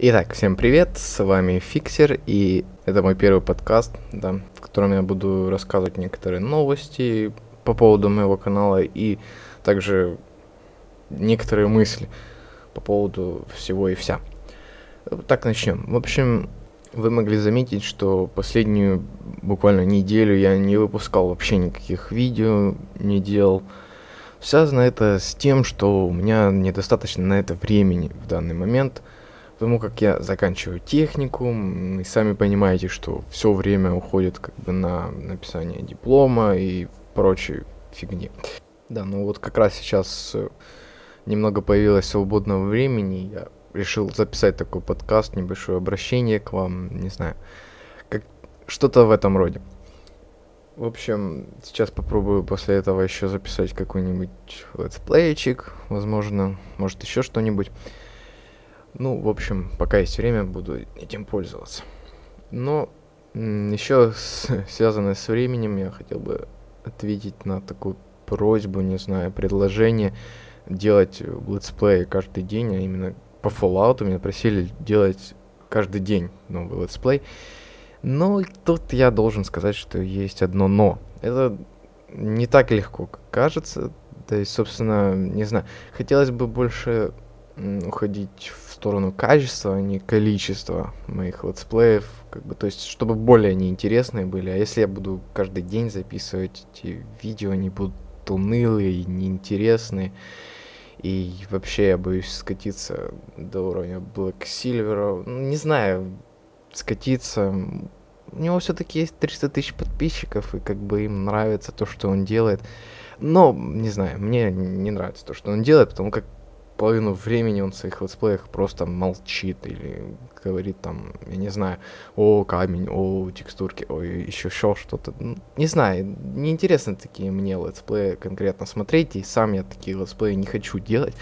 Итак, всем привет, с вами Фиксер, и это мой первый подкаст, да, в котором я буду рассказывать некоторые новости по поводу моего канала и также некоторые мысли по поводу всего и вся. Так начнем. В общем, вы могли заметить, что последнюю буквально неделю я не выпускал вообще никаких видео, не делал. Связано это с тем, что у меня недостаточно на это времени в данный момент – потому как я заканчиваю техникум, и сами понимаете, что все время уходит как бы на написание диплома и прочей фигни. Да, ну вот как раз сейчас э, немного появилось свободного времени, я решил записать такой подкаст, небольшое обращение к вам, не знаю, как что-то в этом роде. В общем, сейчас попробую после этого еще записать какой-нибудь летсплейчик, возможно, может еще что-нибудь. Ну, в общем, пока есть время, буду этим пользоваться. Но еще связанное с временем, я хотел бы ответить на такую просьбу, не знаю, предложение делать летсплей каждый день, а именно по Fallout меня просили делать каждый день новый летсплей. Но тут я должен сказать, что есть одно но. Это не так легко, как кажется. То есть, собственно, не знаю, хотелось бы больше уходить в сторону качества, а не количества моих летсплеев, как бы, то есть, чтобы более они интересные были. А если я буду каждый день записывать эти видео, они будут унылые неинтересные. И вообще я боюсь скатиться до уровня Black Silver. Ну, не знаю, скатиться. У него все-таки есть 300 тысяч подписчиков, и как бы им нравится то, что он делает. Но, не знаю, мне не нравится то, что он делает, потому как половину времени он в своих летсплеях просто молчит или говорит там, я не знаю, о, камень, о, текстурки, о, еще еще что-то. Не знаю, неинтересно такие мне летсплеи конкретно смотреть, и сам я такие летсплеи не хочу делать.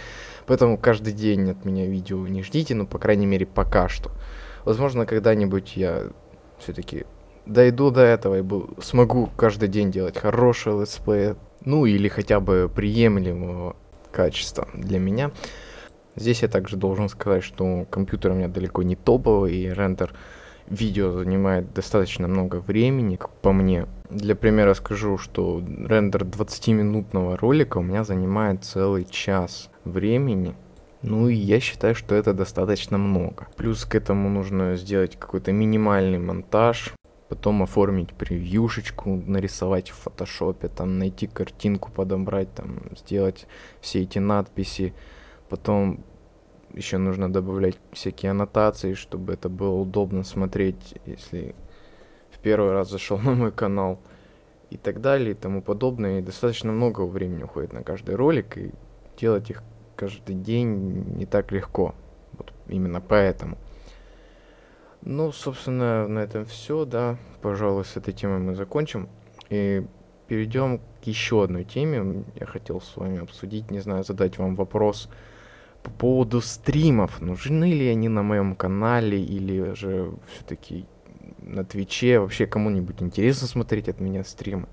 Поэтому каждый день от меня видео не ждите, ну, по крайней мере, пока что. Возможно, когда-нибудь я все-таки дойду до этого и смогу каждый день делать хорошие летсплеи, ну, или хотя бы приемлемого качества для меня. Здесь я также должен сказать, что компьютер у меня далеко не топовый, и рендер видео занимает достаточно много времени, как по мне. Для примера скажу, что рендер 20-минутного ролика у меня занимает целый час времени. Ну и я считаю, что это достаточно много. Плюс к этому нужно сделать какой-то минимальный монтаж, потом оформить превьюшечку, нарисовать в фотошопе, там найти картинку, подобрать, там сделать все эти надписи, потом еще нужно добавлять всякие аннотации, чтобы это было удобно смотреть, если в первый раз зашел на мой канал и так далее и тому подобное. И достаточно много времени уходит на каждый ролик, и делать их каждый день не так легко. Вот именно поэтому. Ну, собственно, на этом все, да. Пожалуй, с этой темой мы закончим. И перейдем к еще одной теме. Я хотел с вами обсудить, не знаю, задать вам вопрос по поводу стримов. Нужны ли они на моем канале или же все-таки на Твиче? Вообще кому-нибудь интересно смотреть от меня стримы?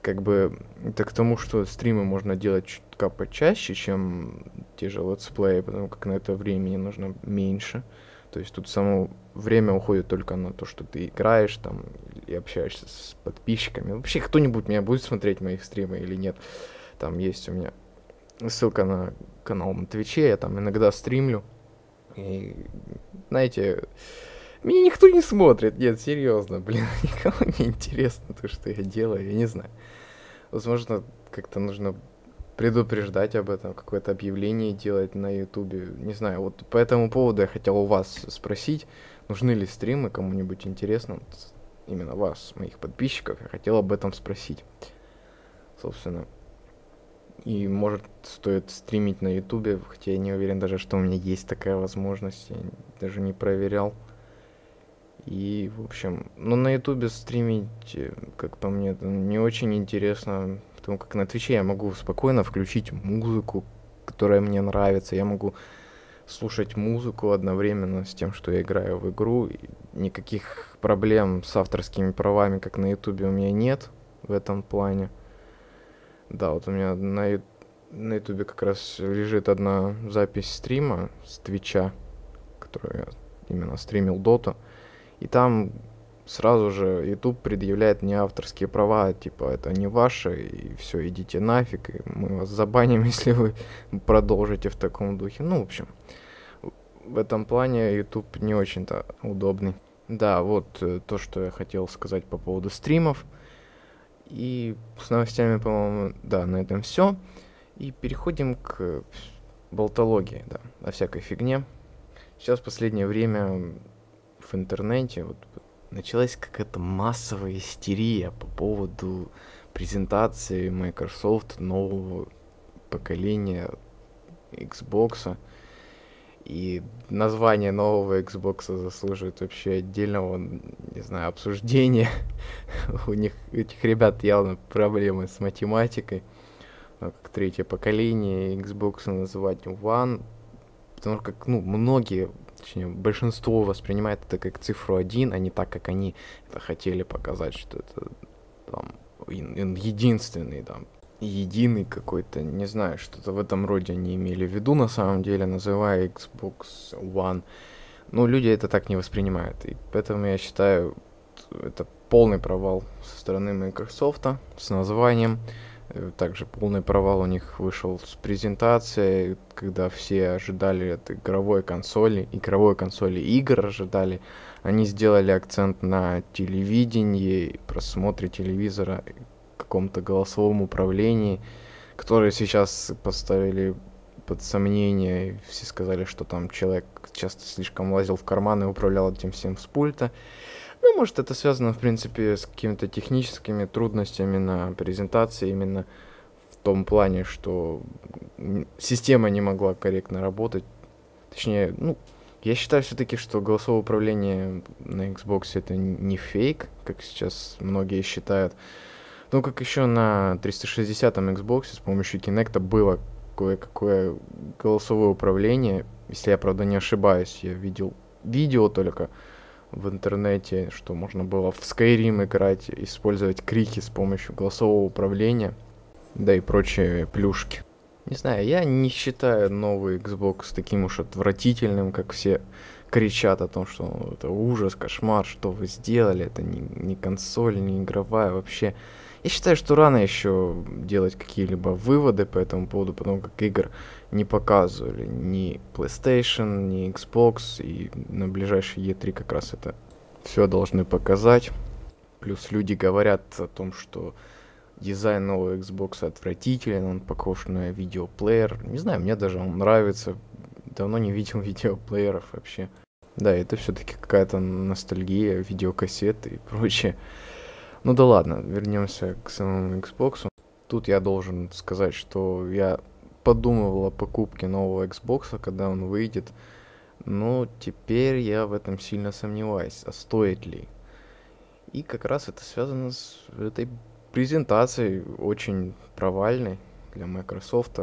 Как бы это к тому, что стримы можно делать чутка почаще, чем те же летсплеи, потому как на это времени нужно меньше. То есть тут само время уходит только на то, что ты играешь там и общаешься с подписчиками. Вообще кто-нибудь меня будет смотреть моих стримы или нет. Там есть у меня ссылка на канал на Твиче, я там иногда стримлю. И, знаете, меня никто не смотрит. Нет, серьезно, блин, никому не интересно то, что я делаю, я не знаю. Возможно, как-то нужно предупреждать об этом, какое-то объявление делать на ютубе. Не знаю, вот по этому поводу я хотел у вас спросить, нужны ли стримы кому-нибудь интересно, вот именно вас, моих подписчиков, я хотел об этом спросить. Собственно. И может стоит стримить на ютубе, хотя я не уверен даже, что у меня есть такая возможность, я даже не проверял. И, в общем, ну на ютубе стримить, э, как по мне, не очень интересно, Потому как на Твиче я могу спокойно включить музыку, которая мне нравится. Я могу слушать музыку одновременно с тем, что я играю в игру. И никаких проблем с авторскими правами, как на Ютубе, у меня нет в этом плане. Да, вот у меня на, на Ютубе как раз лежит одна запись стрима с Твича, которой я именно стримил доту. И там сразу же YouTube предъявляет мне авторские права, типа, это не ваше, и все, идите нафиг, и мы вас забаним, если вы продолжите в таком духе. Ну, в общем, в этом плане YouTube не очень-то удобный. Да, вот э, то, что я хотел сказать по поводу стримов. И с новостями, по-моему, да, на этом все. И переходим к болтологии, да, о всякой фигне. Сейчас в последнее время в интернете вот, началась какая-то массовая истерия по поводу презентации Microsoft нового поколения Xbox. И название нового Xbox заслуживает вообще отдельного, не знаю, обсуждения. У них, этих ребят явно проблемы с математикой. А как третье поколение Xbox называть One. Потому как, ну, многие точнее, большинство воспринимает это как цифру 1, а не так, как они это хотели показать, что это там единственный там единый какой-то, не знаю, что-то в этом роде они имели в виду на самом деле, называя Xbox One. Ну, люди это так не воспринимают, и поэтому я считаю, это полный провал со стороны Microsoft с названием. Э, также полный провал у них вышел с презентацией, когда все ожидали от игровой консоли, игровой консоли игр ожидали. Они сделали акцент на телевидении, просмотре телевизора, каком-то голосовом управлении, которое сейчас поставили под сомнение. Все сказали, что там человек часто слишком лазил в карман и управлял этим всем с пульта. Ну, может, это связано, в принципе, с какими-то техническими трудностями на презентации, именно в том плане, что система не могла корректно работать. Точнее, ну, я считаю все-таки, что голосовое управление на Xbox это не фейк, как сейчас многие считают. Ну, как еще на 360-м Xbox с помощью Kinect было кое-какое голосовое управление. Если я, правда, не ошибаюсь, я видел видео только в интернете, что можно было в Skyrim играть, использовать крики с помощью голосового управления, да и прочие плюшки. Не знаю, я не считаю новый Xbox таким уж отвратительным, как все кричат о том, что это ужас, кошмар, что вы сделали, это не, не консоль, не игровая вообще. Я считаю, что рано еще делать какие-либо выводы по этому поводу, потому как игр не показывали ни PlayStation, ни Xbox, и на ближайшие E3 как раз это все должны показать. Плюс люди говорят о том, что дизайн нового Xbox отвратителен, он похож на видеоплеер. Не знаю, мне даже он нравится. Давно не видел видеоплееров вообще. Да, это все-таки какая-то ностальгия, видеокассеты и прочее. Ну да ладно, вернемся к самому Xbox. Тут я должен сказать, что я подумывал о покупке нового Xbox, когда он выйдет. Но теперь я в этом сильно сомневаюсь, а стоит ли. И как раз это связано с этой презентацией, очень провальной для Microsoft.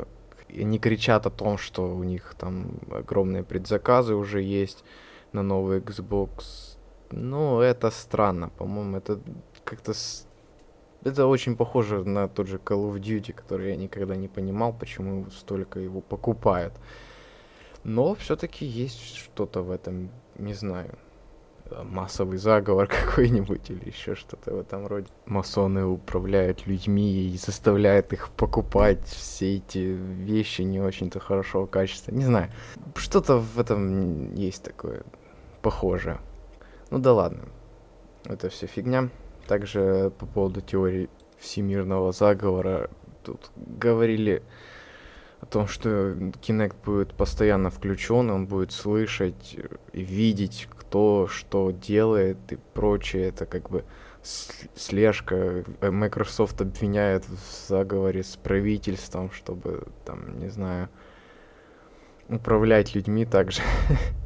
И они кричат о том, что у них там огромные предзаказы уже есть на новый Xbox. Ну, это странно, по-моему, это как-то... С... Это очень похоже на тот же Call of Duty, который я никогда не понимал, почему столько его покупают. Но все-таки есть что-то в этом, не знаю, массовый заговор какой-нибудь или еще что-то в этом роде. Масоны управляют людьми и заставляют их покупать все эти вещи не очень-то хорошего качества. Не знаю, что-то в этом есть такое похожее. Ну да ладно, это все фигня. Также по поводу теории всемирного заговора тут говорили о том, что Kinect будет постоянно включен, он будет слышать и видеть, кто что делает и прочее. Это как бы слежка. Microsoft обвиняет в заговоре с правительством, чтобы там, не знаю, управлять людьми также.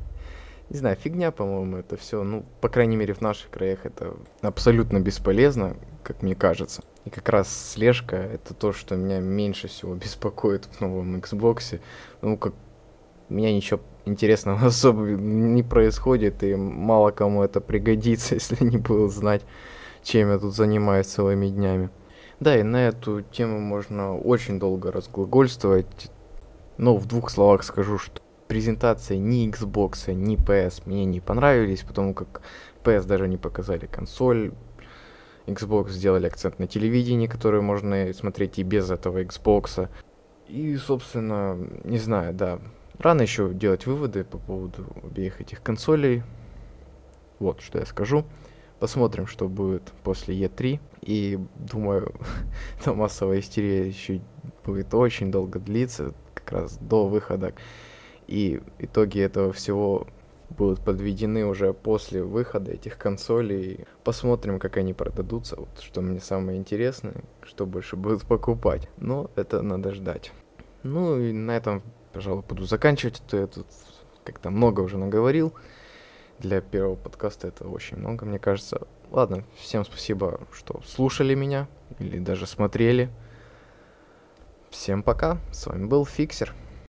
Не знаю, фигня, по-моему, это все. Ну, по крайней мере, в наших краях это абсолютно бесполезно, как мне кажется. И как раз слежка — это то, что меня меньше всего беспокоит в новом Xbox. Ну, как меня ничего интересного особо не происходит, и мало кому это пригодится, если не будут знать, чем я тут занимаюсь целыми днями. Да, и на эту тему можно очень долго разглагольствовать. Но в двух словах скажу, что презентации ни Xbox, ни PS мне не понравились, потому как PS даже не показали консоль, Xbox сделали акцент на телевидении, которое можно смотреть и без этого Xbox. И, собственно, не знаю, да, рано еще делать выводы по поводу обеих этих консолей. Вот что я скажу. Посмотрим, что будет после E3. И думаю, эта массовая истерия еще будет очень долго длиться, как раз до выхода. И итоги этого всего будут подведены уже после выхода этих консолей. Посмотрим, как они продадутся. Вот что мне самое интересное, что больше будут покупать. Но это надо ждать. Ну и на этом, пожалуй, буду заканчивать. А то я тут как-то много уже наговорил. Для первого подкаста это очень много, мне кажется. Ладно, всем спасибо, что слушали меня или даже смотрели. Всем пока. С вами был Фиксер.